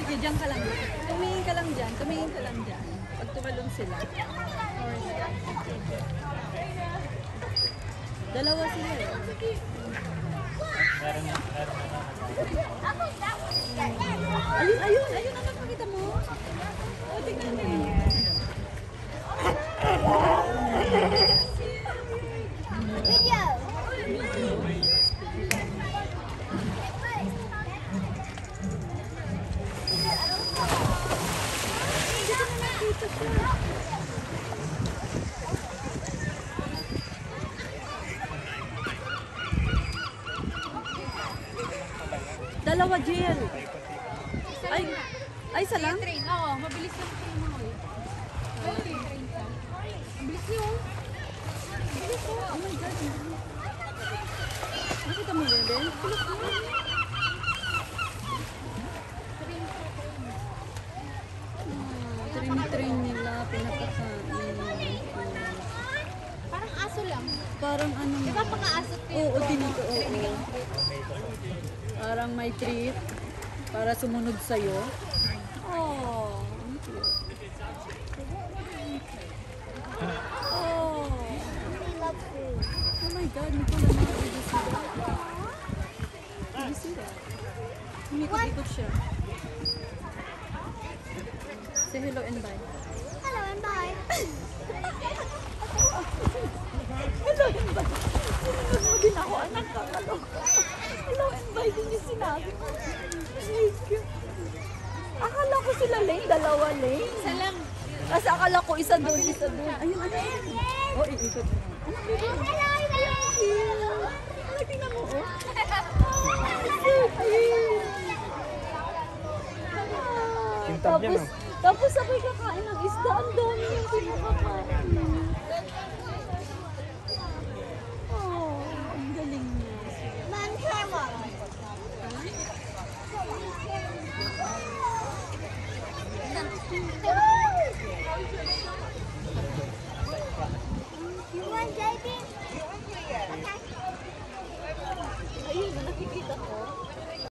Sige, dyan ka lang. Tumingin ka lang dyan. Tumingin ka lang dyan. Pag tumalon sila. Dalawa sila eh. Ayun, ayun, ayun. Anak, makita mo? O, tingnan mo. Dalawa, Jill. Ay, ay, isa lang? Train, oo. Mabilis lang train mo eh. Ay, train ka. Ang bilis niyo. Oh my God. Nakita mo yun, Ben? Train-train nila, pinapakain. Parang aso lang. Parang ano Di ba mga aso to Oo, tinito, oo. Parang may treat para sumunod sa'yo. Oh, cute. Oh. Oh my God, Nicola. Did you see that? Did you see that? Siya. Say hello and bye. Hello and bye. Hello and bye. Sinunod mo din ako, anak ka. Hello. Hello and bye din yung sinabi mo. Thank you. Akala ko sila lane, dalawa lane. Isa lang. Kasi akala ko isa doon, isa doon. Ayun, ayun. Oh, iikot mo. Anak, baby. Anak, tingnan mo, oh. Kintab niya, Tapos, tapos sabay kakain ng isda. Ang dami yung pinakakain.